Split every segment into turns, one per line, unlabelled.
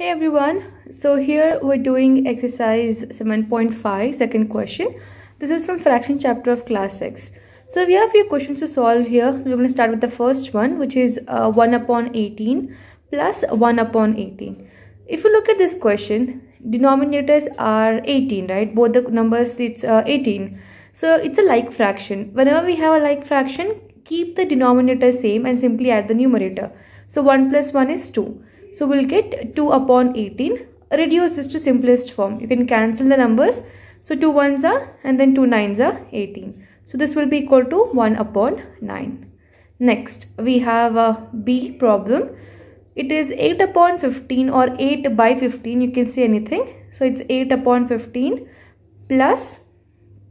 Hey everyone, so here we're doing exercise 7.5 second question. This is from fraction chapter of class 6. So we have a few questions to solve here. We're going to start with the first one which is uh, 1 upon 18 plus 1 upon 18. If you look at this question, denominators are 18, right? Both the numbers it's uh, 18. So it's a like fraction. Whenever we have a like fraction, keep the denominator same and simply add the numerator. So 1 plus 1 is 2. So we'll get 2 upon 18. Reduce this to simplest form. You can cancel the numbers. So 2 ones are and then 2 nines are 18. So this will be equal to 1 upon 9. Next, we have a B problem. It is 8 upon 15 or 8 by 15. You can see anything. So it's 8 upon 15 plus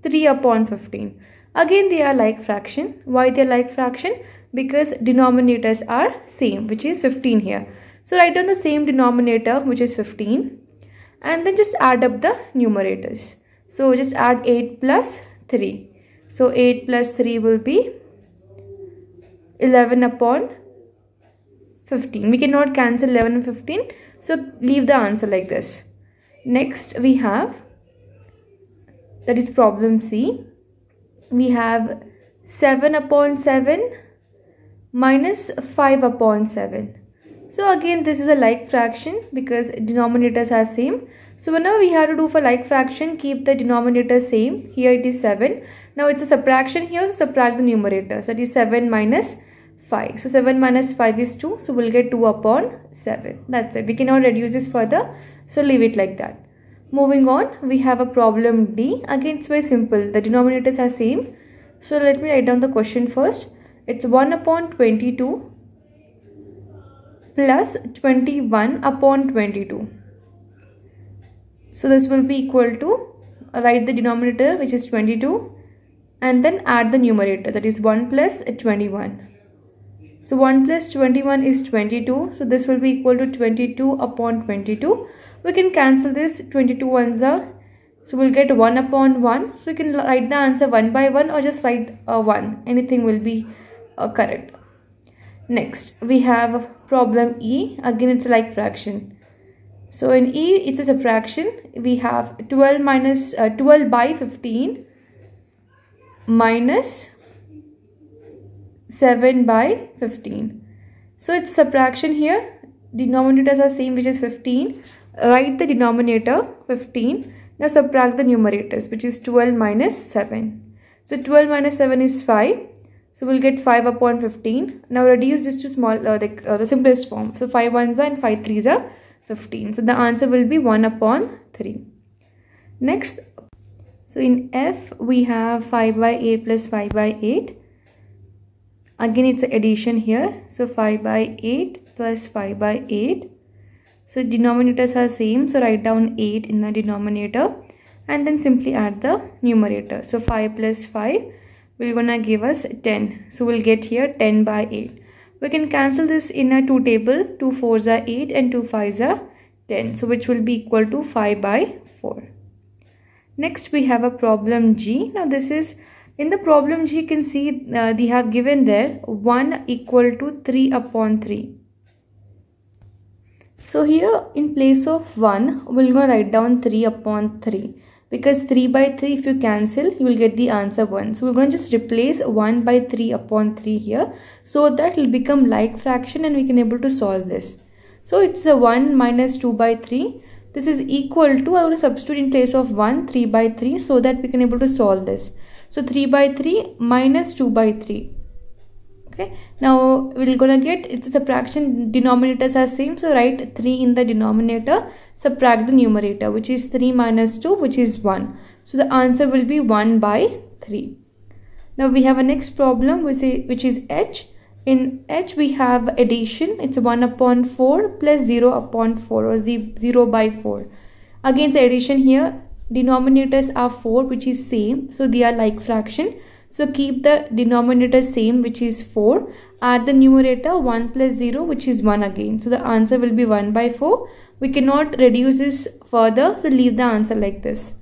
3 upon 15. Again, they are like fraction. Why they are like fraction? Because denominators are same, which is 15 here. So write down the same denominator which is 15 and then just add up the numerators. So just add 8 plus 3. So 8 plus 3 will be 11 upon 15. We cannot cancel 11 and 15. So leave the answer like this. Next we have that is problem C. We have 7 upon 7 minus 5 upon 7. So again this is a like fraction because denominators are same. So whenever we have to do for like fraction keep the denominator same. Here it is 7. Now it's a subtraction here so subtract the numerator. So it is 7 minus 5. So 7 minus 5 is 2 so we'll get 2 upon 7. That's it. We cannot reduce this further so leave it like that. Moving on we have a problem D. Again it's very simple. The denominators are same. So let me write down the question first. It's 1 upon 22 plus 21 upon 22. So this will be equal to write the denominator which is 22 and then add the numerator that is 1 plus 21. So 1 plus 21 is 22. So this will be equal to 22 upon 22. We can cancel this 22 ones are. So we'll get 1 upon 1. So we can write the answer 1 by 1 or just write uh, 1. Anything will be uh, correct. Next, we have problem E. Again, it's like fraction. So in E, it's a subtraction. We have 12 minus uh, 12 by 15 minus 7 by 15. So it's subtraction here. Denominators are same which is 15. Write the denominator 15. Now subtract the numerators which is 12 minus 7. So 12 minus 7 is 5. So we'll get 5 upon 15. Now reduce this to small, uh, the, uh, the simplest form. So 5 ones are and 5 threes are 15. So the answer will be 1 upon 3. Next, so in F we have 5 by 8 plus 5 by 8. Again it's addition here. So 5 by 8 plus 5 by 8. So denominators are same. So write down 8 in the denominator and then simply add the numerator. So 5 plus 5 will gonna give us 10 so we'll get here 10 by 8 we can cancel this in a 2 table. 2 4s are 8 and 2 5s are 10 so which will be equal to 5 by 4 next we have a problem g. Now this is in the problem g you can see uh, they have given there 1 equal to 3 upon 3 so here in place of 1 we'll to write down 3 upon 3 because 3 by 3 if you cancel you will get the answer 1 so we're going to just replace 1 by 3 upon 3 here. So that will become like fraction and we can able to solve this. So it's a 1 minus 2 by 3 this is equal to I will substitute in place of 1 3 by 3 so that we can able to solve this. So 3 by 3 minus 2 by 3 okay. Now we're gonna get it's subtraction denominators are same. So write 3 in the denominator subtract the numerator which is 3 minus 2 which is 1 so the answer will be 1 by 3 now we have a next problem which is, which is h. In h we have addition. It's 1 upon 4 plus 0 upon 4 or 0 by 4 again the addition here. Denominators are 4 which is same. So they are like fraction so keep the denominator same which is 4. Add the numerator 1 plus 0 which is 1 again. So the answer will be 1 by 4. We cannot reduce this further so leave the answer like this.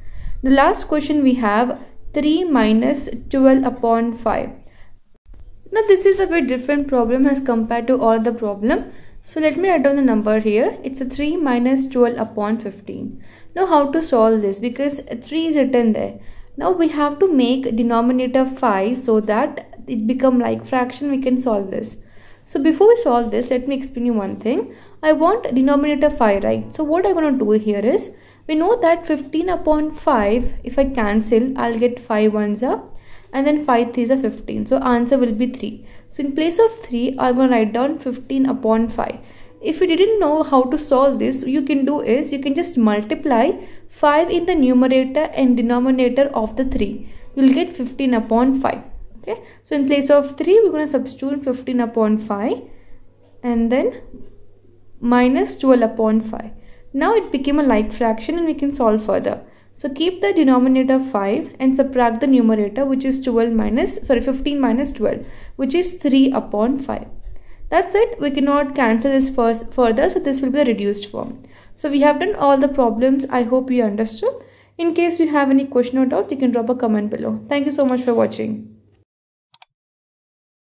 The last question we have 3 minus 12 upon 5. Now this is a bit different problem as compared to all the problem. So let me write down the number here. It's a 3 minus 12 upon 15. Now how to solve this because 3 is written there. Now we have to make denominator 5 so that it become like fraction we can solve this. So before we solve this let me explain you one thing. I want denominator 5 right. So what I'm going to do here is we know that 15 upon 5 if I cancel I'll get 5 ones up and then 5 3s are 15 so answer will be 3 so in place of 3 i'm going to write down 15 upon 5 if you didn't know how to solve this you can do is you can just multiply 5 in the numerator and denominator of the 3 you'll get 15 upon 5 okay so in place of 3 we're going to substitute 15 upon 5 and then minus 12 upon 5 now it became a like fraction and we can solve further so keep the denominator 5 and subtract the numerator which is 12 minus sorry 15 minus 12 which is 3 upon 5. That's it. We cannot cancel this first further so this will be the reduced form. So we have done all the problems. I hope you understood. In case you have any question or doubt you can drop a comment below. Thank you so much for watching.